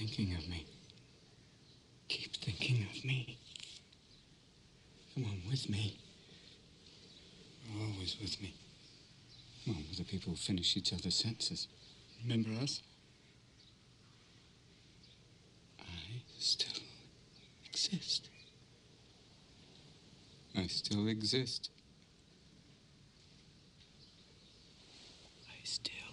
thinking of me. Keep thinking of me. Come on with me. You're always with me. Come on with the people who finish each other's sentences. Remember us? I still exist. I still exist. I still.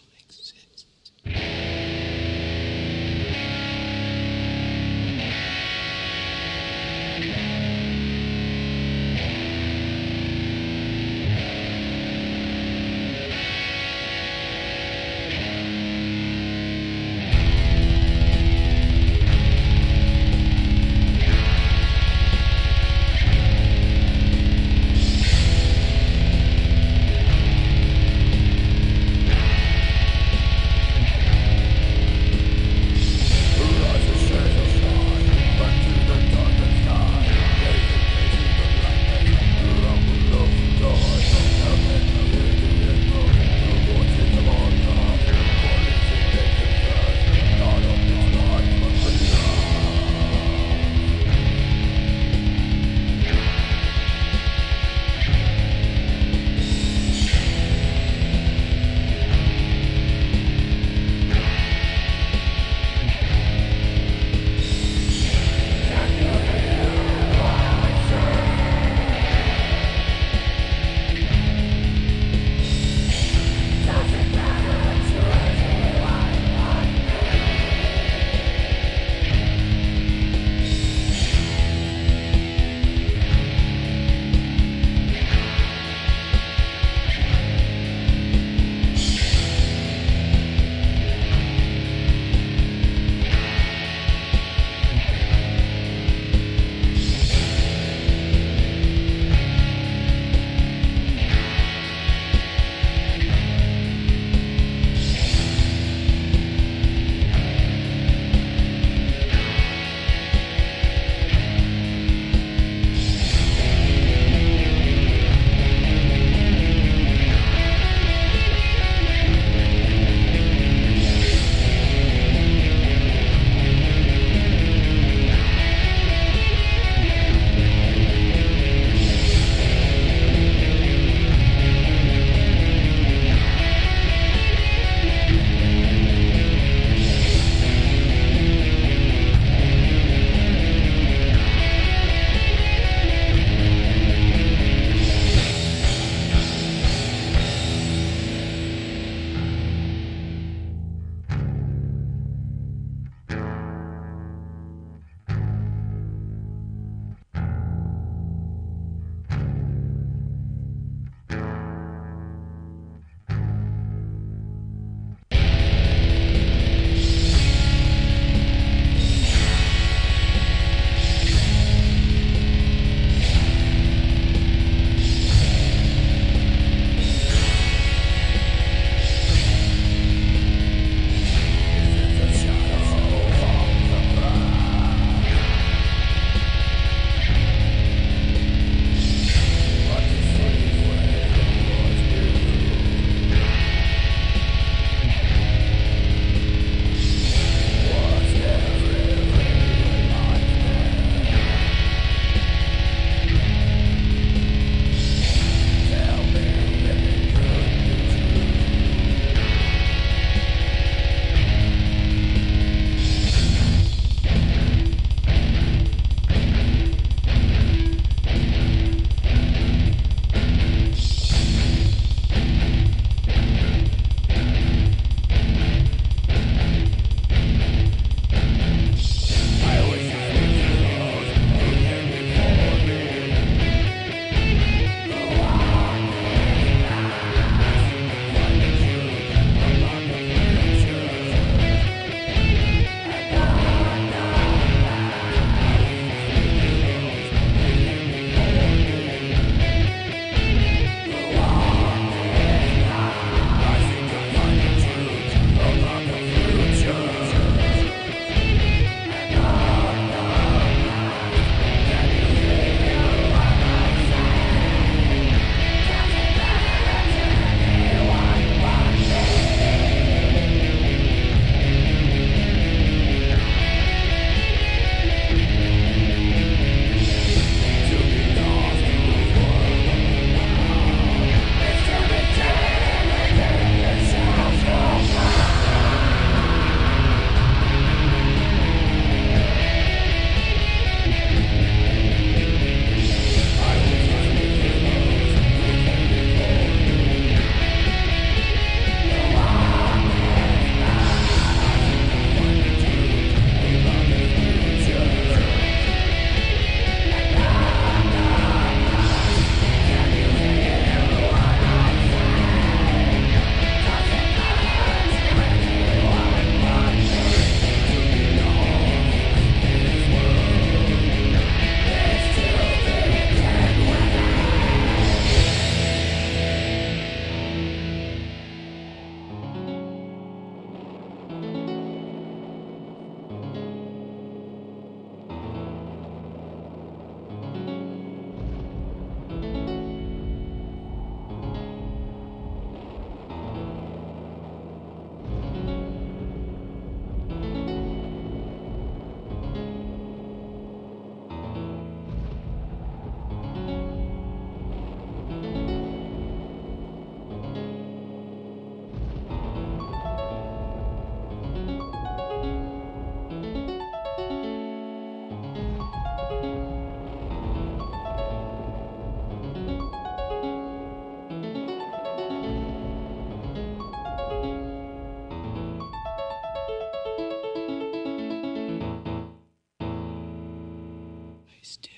Let's